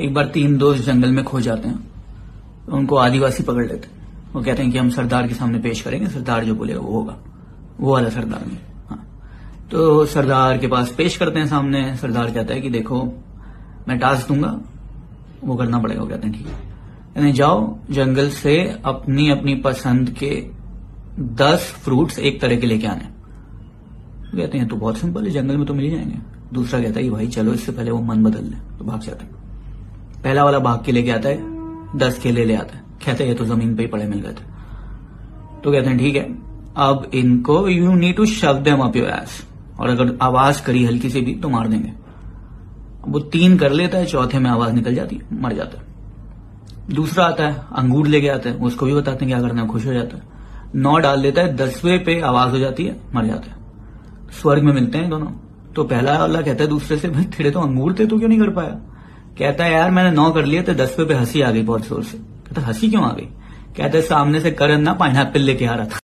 एक बार तीन दोस्त जंगल में खो जाते हैं तो उनको आदिवासी पकड़ लेते हैं। वो कहते हैं कि हम सरदार के सामने पेश करेंगे, सरदार जो बोलेगा वो होगा। वो वाला सरदार नहीं हाँ। तो सरदार के पास पेश करते हैं सामने, सरदार कहता है कि देखो, मैं टास्क दूँगा, वो करना पड़ेगा, वो कहते हैं, ठीक है। जाओ, जंगल से अपनी अपनी पसंद के दस फ्रूट्स एक तरह के लेके आने। कहते हैं तो बहुत सिंपल है, जंगल में तो मिल जाएँगे। दूसरा कहता है कि, भाई, चलो, इससे पहले वो मन बदल ले। तो भाग जाते हैं। पहला वाला भाग के लेके आता है, दस केले ले आता है। कहते हैं, ये तो ज़मीन पे ही पड़े मिल गए थे। तो कहते हैं, ठीक है, अब इनको you need to shove them up your S और अगर आवाज़ करी हल्की से भी तो मार देंगे। वो तीन कर लेता है, चौथे में आवाज़ निकल जाती है मर जाता है। दूसरा आता है, अंगूर लेके आता है, उसको भी बताते हैं क्या करना है खुश हो जाता है। नौ डाल देता है, दसवें पे आवाज़ हो जाती है, मर जाता है। स्वर्ग में मिलते हैं दोनों। तो पहला वाला कहता है दूसरे से, भाई, तेरे तो अंगूर थे तो क्यों नहीं कर पाया? कहता है, यार, मैंने नौ कर लिया तो दसवें पे हँसी आ गई बहुत ज़ोर से। कहता हँसी क्यों आ गई? कहता है, सामने से करण ना पाइन लेके आ रहा था।